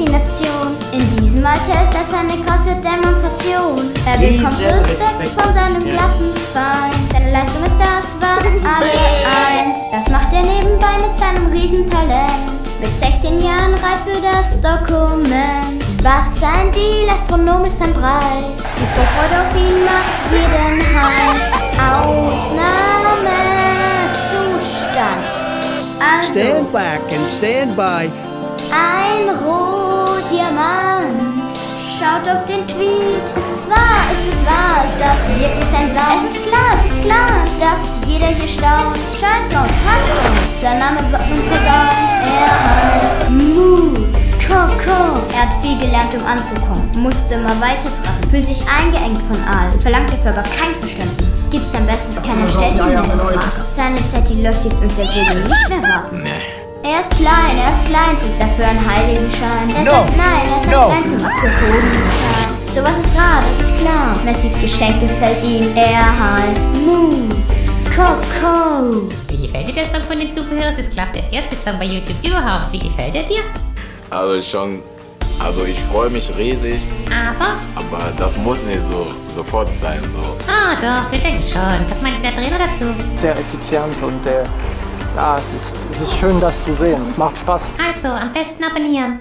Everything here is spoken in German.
Faszination. In diesem Alter ist das eine krasse Demonstration. Er bekommt Respekt von seinem Klassenfeind. Seine Leistung ist das, was alle eint. Das macht er nebenbei mit seinem Riesentalent. Mit 16 Jahren reif für das Dokument. Was sein Deal, astronomisch sein Preis. Die Vorfreude auf ihn macht jeden heiß. Ausnahmezustand. Also, Stand back and stand by. Ein Rohdiamant. Schaut auf den Tweet. Ist es wahr? Ist es wahr? Ist das wirklich sein Sound? Es ist klar, es ist klar, dass jeder hier staunt. Scheiß drauf, passt drauf. Sein Name wird nun posaunt. Er heißt Mu. Coco. Er hat viel gelernt, um anzukommen. Musste immer weiter tragen. Fühlt sich eingeengt von allen. Verlangt dafür aber kein Verständnis. Gibt sein Bestes, keiner stellt ihn mehr in Frage. Seine Zeit, die läuft jetzt und er will nicht mehr warten. Nee. Er ist klein, er ist klein, trägt dafür einen Heiligenschein. Er No. sagt nein, er sagt No. nein zum abgehobenen sein. Sowas ist rar, das ist klar. Messis Geschenk gefällt ihm, er heißt Mu. Coco. Wie gefällt dir der Song von den Superheroes? Ist klar der erste Song bei YouTube überhaupt. Wie gefällt er dir? Also schon, also ich freue mich riesig, Aber, aber das muss nicht so sofort sein. So. ah doch, wir denken schon. Was meint der Trainer dazu? sehr effizient und äh, ja, es ist, es ist schön, das zu sehen. Es macht Spaß. Also, am besten abonnieren.